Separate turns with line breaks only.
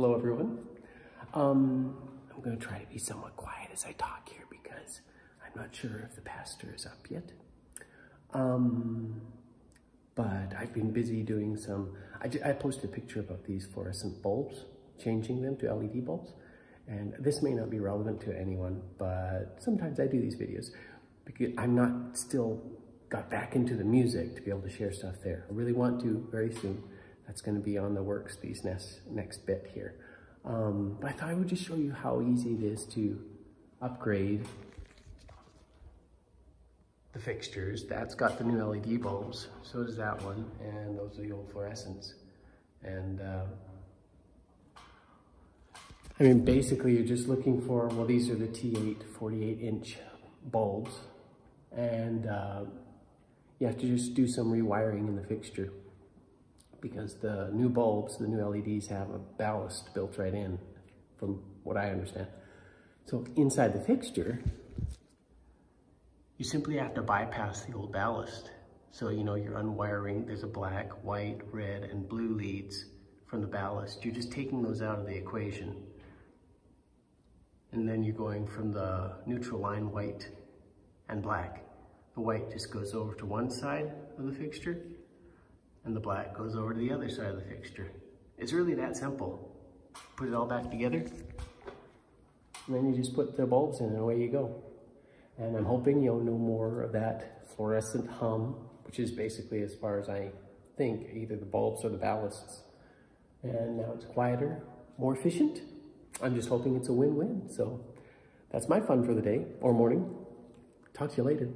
Hello, everyone. Um, I'm going to try to be somewhat quiet as I talk here because I'm not sure if the pastor is up yet. Um, but I've been busy doing some, I, I posted a picture about these fluorescent bulbs, changing them to LED bulbs. And this may not be relevant to anyone, but sometimes I do these videos because I'm not still got back into the music to be able to share stuff there. I really want to very soon. That's going to be on the works these next, next bit here. Um, but I thought I would just show you how easy it is to upgrade the fixtures. That's got the new LED bulbs. So does that one. And those are the old fluorescents. And uh, I mean, basically you're just looking for, well, these are the T8 48 inch bulbs. And uh, you have to just do some rewiring in the fixture because the new bulbs, the new LEDs have a ballast built right in from what I understand. So inside the fixture, you simply have to bypass the old ballast. So, you know, you're unwiring, there's a black, white, red, and blue leads from the ballast. You're just taking those out of the equation. And then you're going from the neutral line white and black. The white just goes over to one side of the fixture and the black goes over to the other side of the fixture. It's really that simple. Put it all back together, and then you just put the bulbs in and away you go. And I'm hoping you'll know more of that fluorescent hum, which is basically, as far as I think, either the bulbs or the ballasts. And now it's quieter, more efficient. I'm just hoping it's a win-win. So that's my fun for the day or morning. Talk to you later.